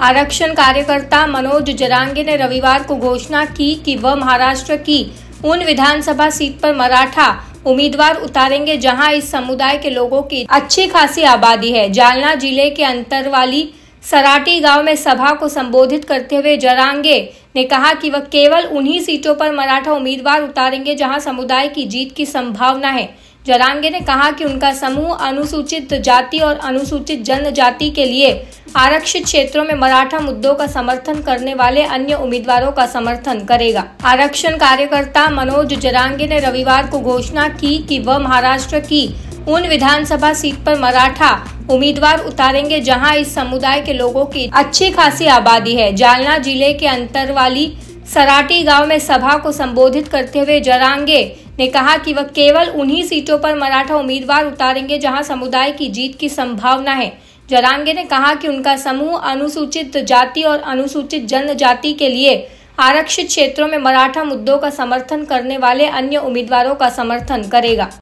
आरक्षण कार्यकर्ता मनोज जरांगे ने रविवार को घोषणा की कि वह महाराष्ट्र की उन विधानसभा सीट पर मराठा उम्मीदवार उतारेंगे जहाँ इस समुदाय के लोगों की अच्छी खासी आबादी है। जालना ज़िले के अंतरवाली सराटी गाँव में सभा को संबोधित करते हुए जरांगे ने कहा कि वह केवल उन्हीं सीटों पर मराठा उम्मीदवार उतारेंगे जहाँ समुदाय की जीत की संभावना है। जरांगे ने कहा कि उनका समूह अनुसूचित जाति और अनुसूचित जनजाति के लिए आरक्षित क्षेत्रों में मराठा मुद्दों का समर्थन करने वाले अन्य उम्मीदवारों का समर्थन करेगा। आरक्षण कार्यकर्ता मनोज जरांगे ने रविवार को घोषणा की कि वह महाराष्ट्र की उन विधानसभा सीट पर मराठा उम्मीदवार उतारेंगे जहाँ इस समुदाय के लोगों की अच्छी खासी आबादी है। जालना ज़िले के अंतरवाली सराटी गाँव में सभा को संबोधित करते हुए जरांगे ने कहा कि वह केवल उन्हीं सीटों पर मराठा उम्मीदवार उतारेंगे जहाँ समुदाय की जीत की संभावना है। जरांगे ने कहा कि उनका समूह अनुसूचित जाति और अनुसूचित जनजाति के लिए आरक्षित क्षेत्रों में मराठा मुद्दों का समर्थन करने वाले अन्य उम्मीदवारों का समर्थन करेगा।